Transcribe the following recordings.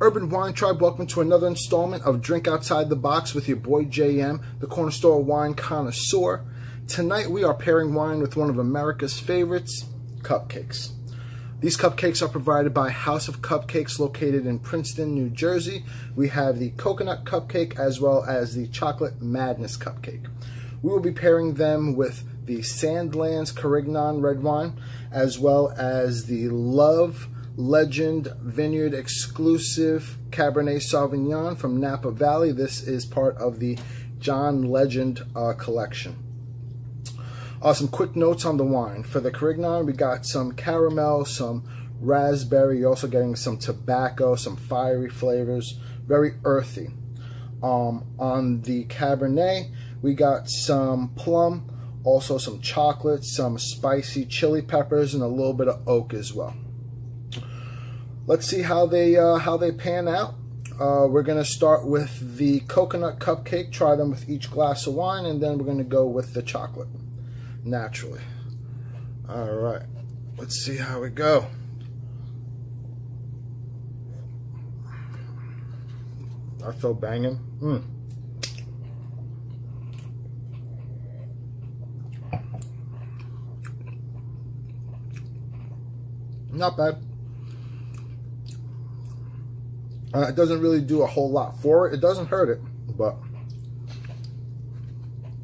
Urban Wine Tribe, welcome to another installment of Drink Outside the Box with your boy JM, the corner store wine connoisseur. Tonight we are pairing wine with one of America's favorites, cupcakes. These cupcakes are provided by House of Cupcakes located in Princeton, New Jersey. We have the coconut cupcake as well as the chocolate madness cupcake. We will be pairing them with the Sandlands Carignane red wine as well as the Love Legend Vineyard exclusive Cabernet Sauvignon from Napa Valley. This is part of the John Legend uh, collection. Uh, some quick notes on the wine. For the Carignane, we got some caramel, some raspberry. You're also getting some tobacco, some fiery flavors, very earthy. Um, on the Cabernet, we got some plum, also some chocolate, some spicy chili peppers, and a little bit of oak as well let's see how they uh, how they pan out. Uh, we're going to start with the coconut cupcake, try them with each glass of wine, and then we're going to go with the chocolate, naturally. All right, let's see how we go. I feel banging. Mm. Not bad. Uh, it doesn't really do a whole lot for it. It doesn't hurt it, but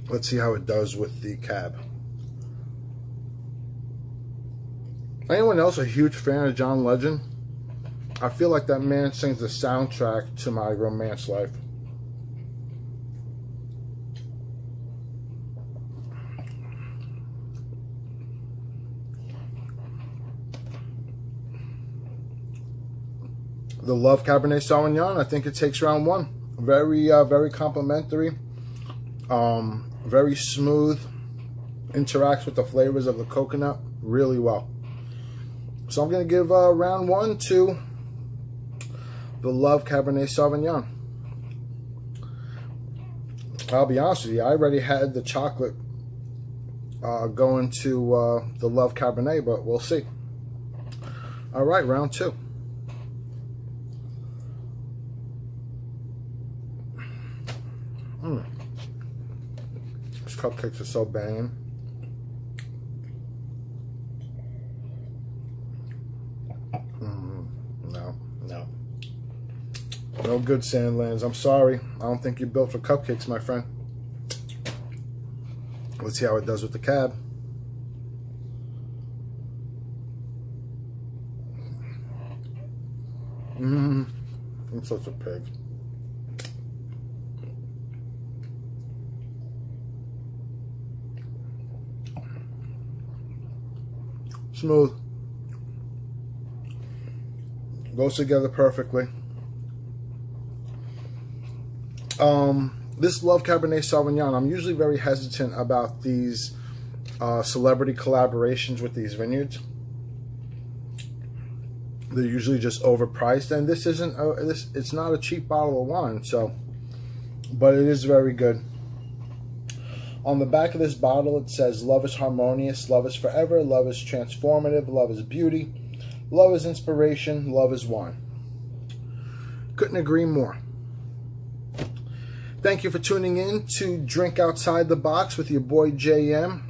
let's see how it does with the cab. Anyone else a huge fan of John Legend? I feel like that man sings the soundtrack to my romance life. The Love Cabernet Sauvignon. I think it takes round one. Very, uh, very complimentary. Um, very smooth. Interacts with the flavors of the coconut really well. So I'm going to give uh, round one to the Love Cabernet Sauvignon. I'll be honest with you, I already had the chocolate uh, going to uh, the Love Cabernet, but we'll see. All right, round two. Mm. These cupcakes are so banging. Mm, no, no. No good, Sandlands. I'm sorry. I don't think you're built for cupcakes, my friend. Let's see how it does with the cab. Mmm. I'm such a pig. Smooth. Goes together perfectly. Um, this Love Cabernet Sauvignon, I'm usually very hesitant about these uh, celebrity collaborations with these vineyards. They're usually just overpriced, and this isn't. A, this it's not a cheap bottle of wine, so, but it is very good. On the back of this bottle, it says, Love is harmonious, love is forever, love is transformative, love is beauty, love is inspiration, love is wine. Couldn't agree more. Thank you for tuning in to Drink Outside the Box with your boy JM.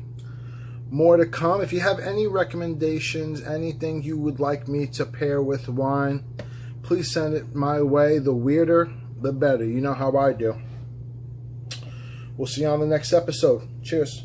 More to come. If you have any recommendations, anything you would like me to pair with wine, please send it my way. The weirder, the better. You know how I do. We'll see you on the next episode. Cheers.